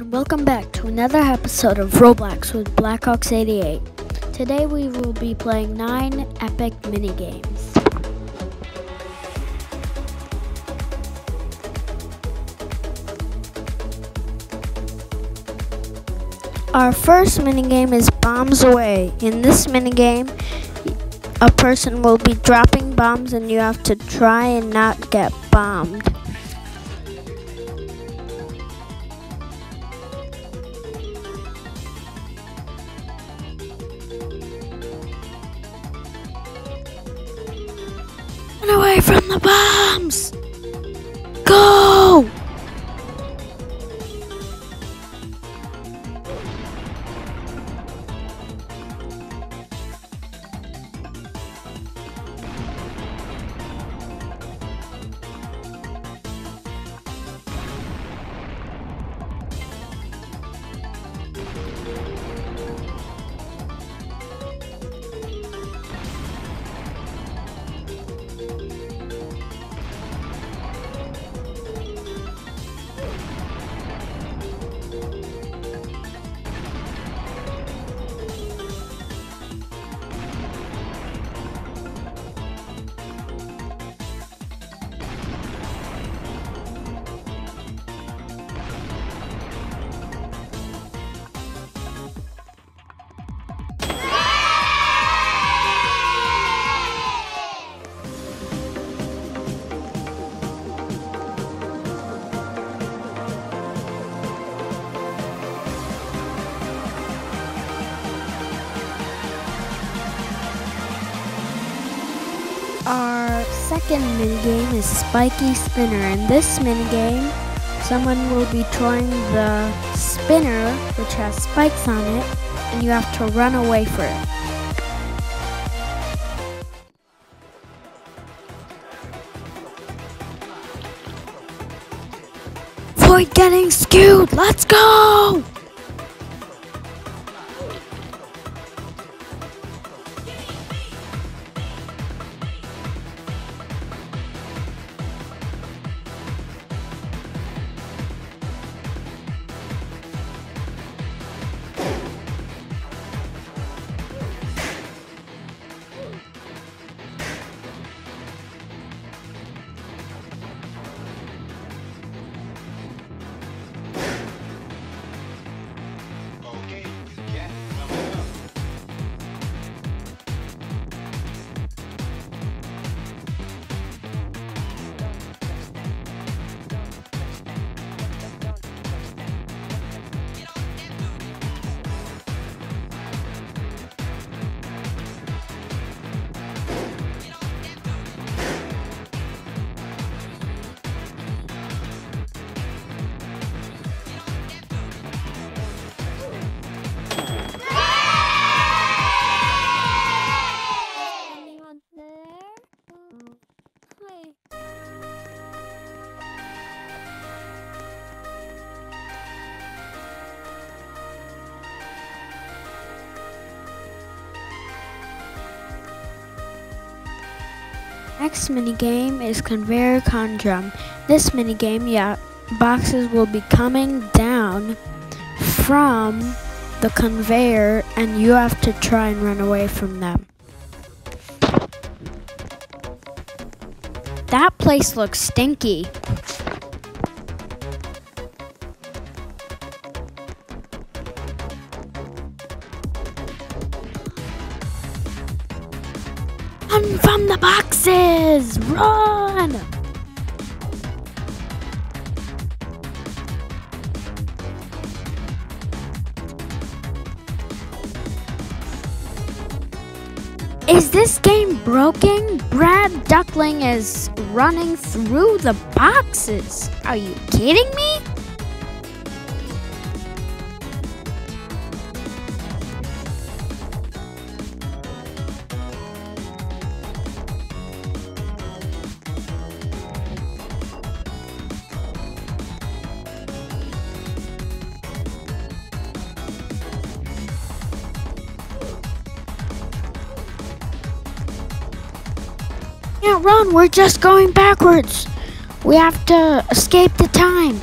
and welcome back to another episode of Roblox with Blackhawks88. Today we will be playing 9 epic minigames. Our first minigame is Bombs Away. In this minigame, a person will be dropping bombs and you have to try and not get bombed. Our second minigame is Spiky Spinner. In this minigame, someone will be throwing the spinner, which has spikes on it, and you have to run away for it. Avoid getting skewed! Let's go! Next minigame is Conveyor Conundrum. This minigame, yeah, boxes will be coming down from the conveyor and you have to try and run away from them. That place looks stinky. Run! Is this game broken? Brad Duckling is running through the boxes. Are you kidding me? can't run. We're just going backwards. We have to escape the time.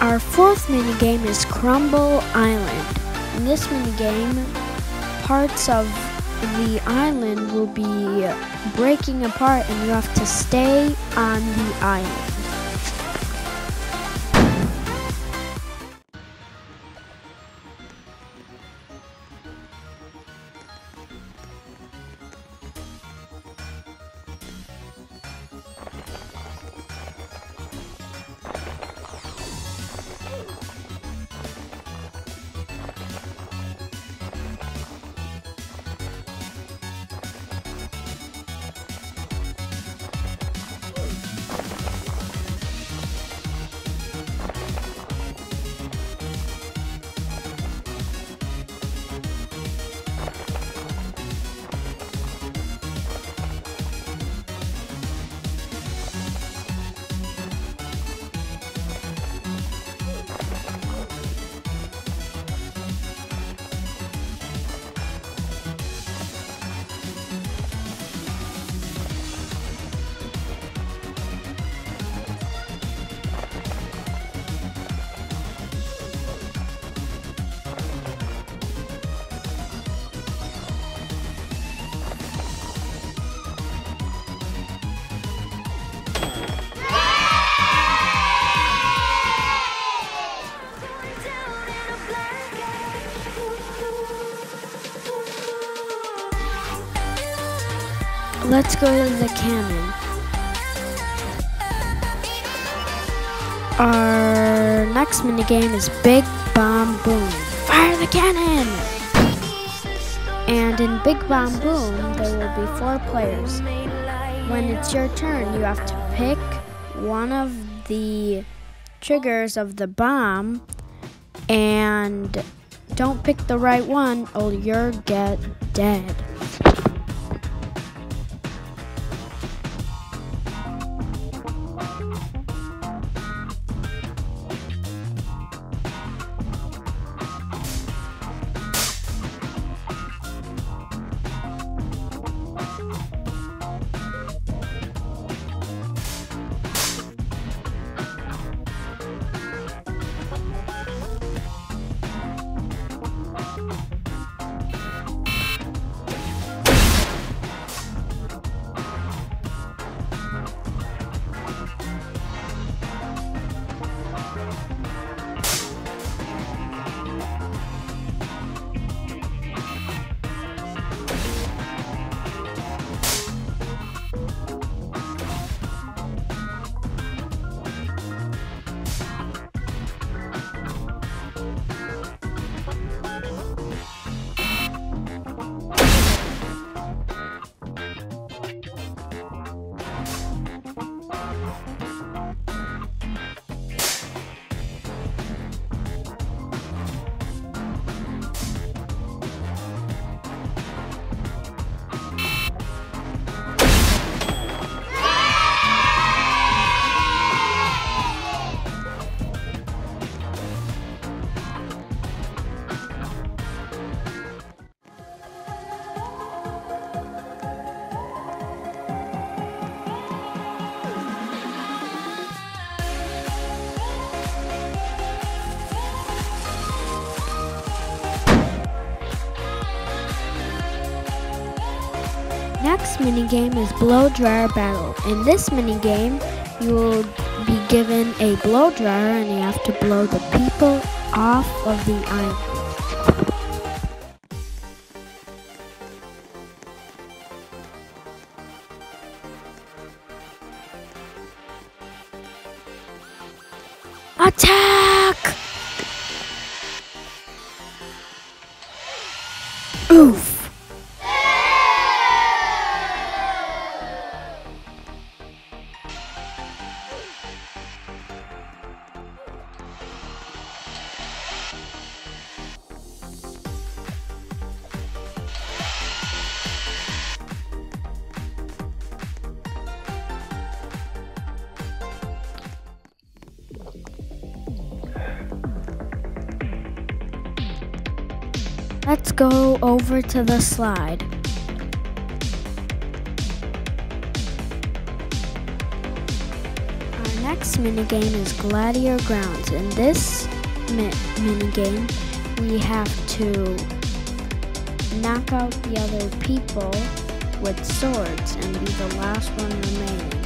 Our fourth minigame is Crumble Island. In this minigame, parts of the island will be breaking apart and you have to stay on the island. Let's go to the cannon. Our next mini game is Big Bomb Boom. Fire the cannon! And in Big Bomb Boom, there will be four players. When it's your turn, you have to pick one of the triggers of the bomb and don't pick the right one or you'll get dead. Minigame is Blow Dryer Battle. In this minigame, you will be given a blow dryer and you have to blow the people off of the island. Attack! Let's go over to the slide. Our next minigame is Gladiator Grounds. In this mi- minigame, we have to knock out the other people with swords and be the last one remaining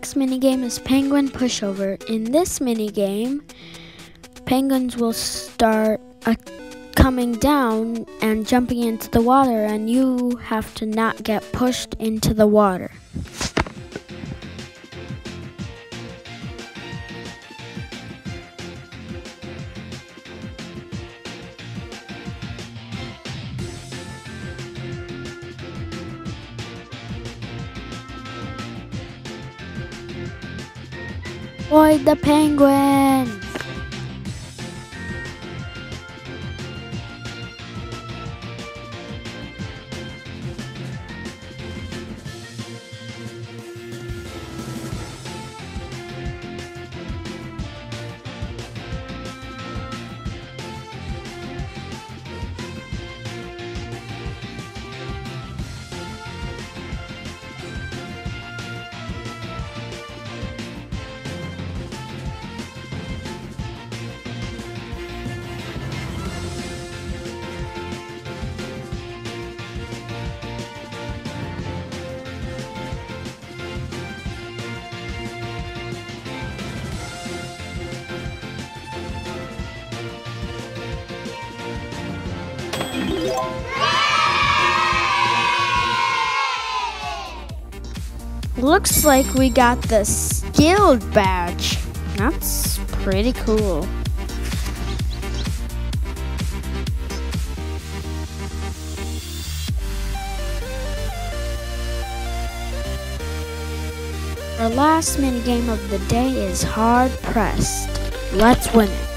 next minigame is Penguin Pushover. In this minigame, penguins will start uh, coming down and jumping into the water, and you have to not get pushed into the water. Avoid the penguin! Looks like we got the skilled badge. That's pretty cool. Our last minigame of the day is hard pressed. Let's win it.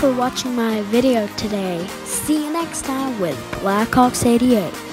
For watching my video today. See you next time with Blackhawks88.